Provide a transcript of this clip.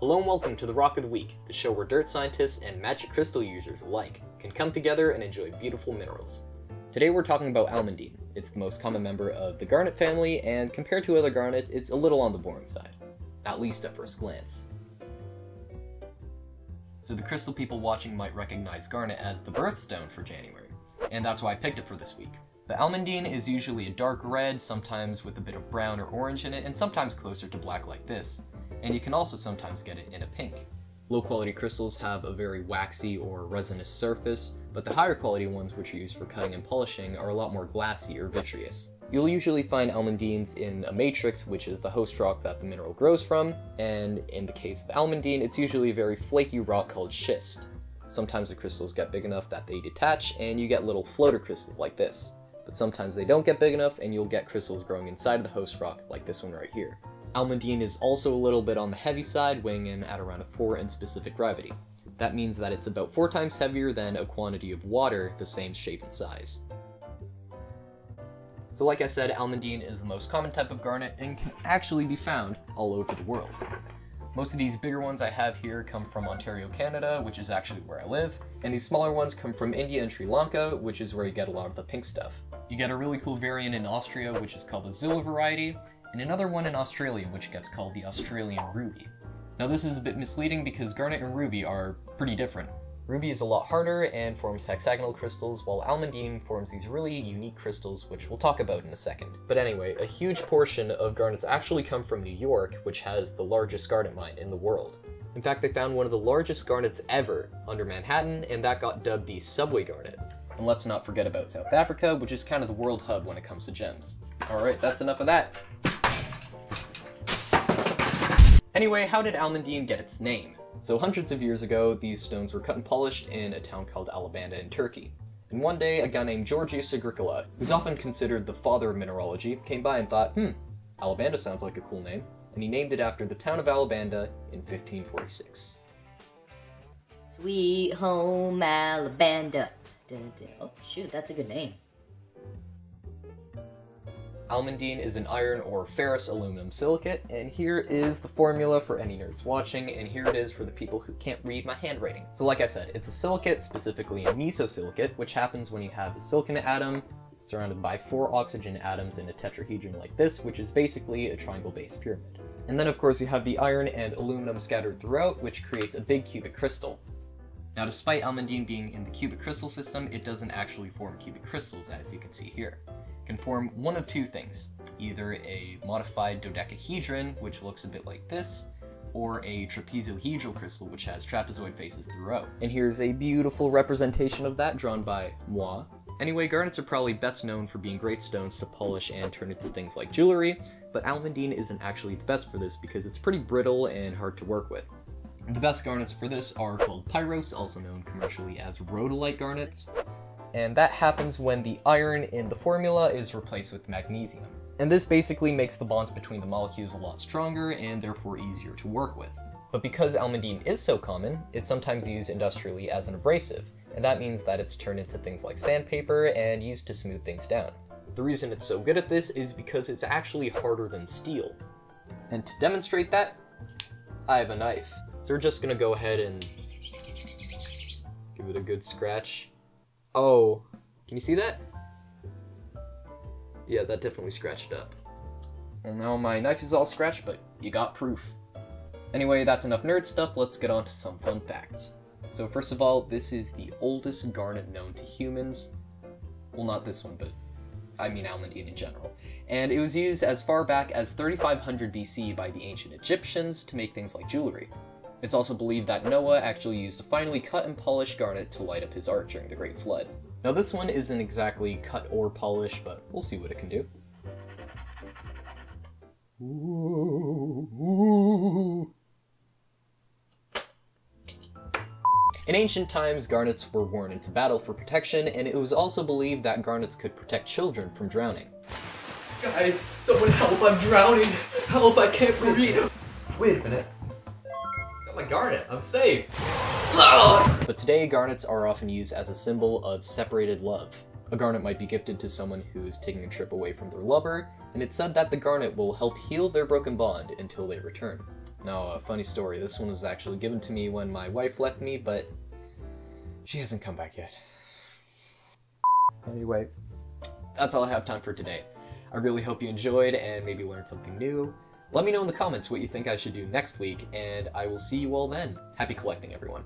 Hello and welcome to the Rock of the Week, the show where dirt scientists and magic crystal users alike can come together and enjoy beautiful minerals. Today we're talking about almandine. It's the most common member of the garnet family, and compared to other garnets, it's a little on the boring side. At least at first glance. So the crystal people watching might recognize garnet as the birthstone for January, and that's why I picked it for this week. The almandine is usually a dark red, sometimes with a bit of brown or orange in it, and sometimes closer to black like this. And you can also sometimes get it in a pink. Low quality crystals have a very waxy or resinous surface, but the higher quality ones which are used for cutting and polishing are a lot more glassy or vitreous. You'll usually find almandines in a matrix, which is the host rock that the mineral grows from, and in the case of almandine, it's usually a very flaky rock called schist. Sometimes the crystals get big enough that they detach, and you get little floater crystals like this but sometimes they don't get big enough and you'll get crystals growing inside of the host rock, like this one right here. Almandine is also a little bit on the heavy side, weighing in at around a 4 in specific gravity. That means that it's about 4 times heavier than a quantity of water the same shape and size. So like I said, almandine is the most common type of garnet and can actually be found all over the world. Most of these bigger ones I have here come from Ontario, Canada, which is actually where I live, and these smaller ones come from India and Sri Lanka, which is where you get a lot of the pink stuff. You get a really cool variant in Austria, which is called the Zilla variety, and another one in Australia, which gets called the Australian Ruby. Now this is a bit misleading because garnet and ruby are pretty different. Ruby is a lot harder and forms hexagonal crystals, while almandine forms these really unique crystals, which we'll talk about in a second. But anyway, a huge portion of garnets actually come from New York, which has the largest garnet mine in the world. In fact, they found one of the largest garnets ever under Manhattan, and that got dubbed the Subway Garnet. And let's not forget about South Africa, which is kind of the world hub when it comes to gems. Alright, that's enough of that. Anyway, how did almandine get its name? So hundreds of years ago, these stones were cut and polished in a town called Alabanda in Turkey. And one day, a guy named Georgius Agricola, who's often considered the father of mineralogy, came by and thought, hmm, Alabanda sounds like a cool name, and he named it after the town of Alabanda in 1546. Sweet home Alabanda. Oh, shoot, that's a good name. Almandine is an iron or ferrous aluminum silicate, and here is the formula for any nerds watching, and here it is for the people who can't read my handwriting. So like I said, it's a silicate, specifically a mesosilicate, which happens when you have a silicon atom surrounded by four oxygen atoms in a tetrahedron like this, which is basically a triangle-based pyramid. And then of course you have the iron and aluminum scattered throughout, which creates a big cubic crystal. Now despite almandine being in the cubic crystal system, it doesn't actually form cubic crystals as you can see here. Can form one of two things, either a modified dodecahedron, which looks a bit like this, or a trapezohedral crystal which has trapezoid faces throughout. And here's a beautiful representation of that drawn by moi. Anyway, garnets are probably best known for being great stones to polish and turn into things like jewelry, but almandine isn't actually the best for this because it's pretty brittle and hard to work with. The best garnets for this are called pyropes, also known commercially as rhodolite garnets, and that happens when the iron in the formula is replaced with magnesium. And this basically makes the bonds between the molecules a lot stronger and therefore easier to work with. But because almandine is so common, it's sometimes used industrially as an abrasive, and that means that it's turned into things like sandpaper and used to smooth things down. The reason it's so good at this is because it's actually harder than steel. And to demonstrate that, I have a knife. So we're just gonna go ahead and give it a good scratch. Oh, can you see that? Yeah, that definitely scratched it up. Well, now my knife is all scratched, but you got proof. Anyway, that's enough nerd stuff, let's get on to some fun facts. So first of all, this is the oldest garnet known to humans. Well, not this one, but I mean almandine in general. And it was used as far back as 3500 BC by the ancient Egyptians to make things like jewelry. It's also believed that Noah actually used a finely cut and polished garnet to light up his ark during the Great Flood. Now this one isn't exactly cut or polished, but we'll see what it can do. In ancient times, garnets were worn into battle for protection, and it was also believed that garnets could protect children from drowning. Guys, someone help, I'm drowning! Help, I can't breathe! Wait a minute. Got my garnet, I'm safe! But today, garnets are often used as a symbol of separated love. A garnet might be gifted to someone who is taking a trip away from their lover, and it's said that the garnet will help heal their broken bond until they return. Now, a funny story. This one was actually given to me when my wife left me, but she hasn't come back yet. Anyway, that's all I have time for today. I really hope you enjoyed and maybe learned something new. Let me know in the comments what you think I should do next week, and I will see you all then. Happy collecting, everyone.